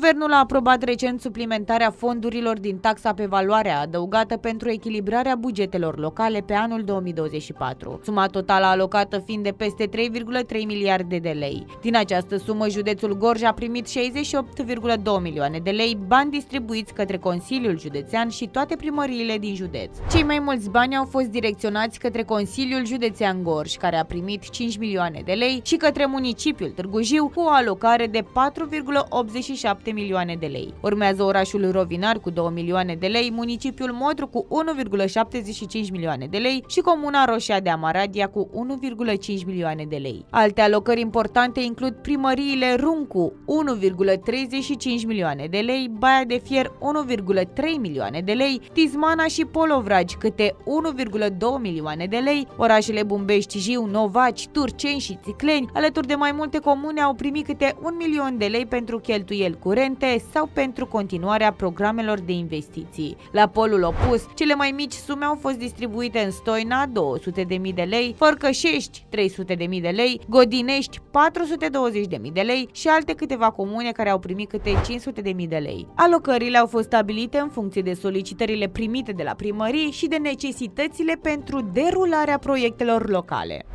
Guvernul a aprobat recent suplimentarea fondurilor din taxa pe valoare adăugată pentru echilibrarea bugetelor locale pe anul 2024. Suma totală alocată fiind de peste 3,3 miliarde de lei. Din această sumă, județul Gorj a primit 68,2 milioane de lei, bani distribuiți către Consiliul Județean și toate primăriile din județ. Cei mai mulți bani au fost direcționați către Consiliul Județean Gorj, care a primit 5 milioane de lei, și către municipiul Târgu Jiu cu o alocare de 4,87 milioane de lei. Urmează orașul Rovinar cu 2 milioane de lei, municipiul Modru cu 1,75 milioane de lei și comuna Roșia de Amaradia cu 1,5 milioane de lei. Alte alocări importante includ primăriile Runcu 1,35 milioane de lei, Baia de Fier 1,3 milioane de lei, Tizmana și Polovragi câte 1,2 milioane de lei, orașele Bumbești, Jiu, Novaci, Turceni și Țicleni, alături de mai multe comune au primit câte 1 milion de lei pentru cheltuieli curente sau pentru continuarea programelor de investiții. La polul opus, cele mai mici sume au fost distribuite în Stoina 200.000 de lei, Fărcășești 300.000 de lei, Godinești 420.000 de lei și alte câteva comune care au primit câte 500.000 de lei. Alocările au fost stabilite în funcție de solicitările primite de la primării și de necesitățile pentru derularea proiectelor locale.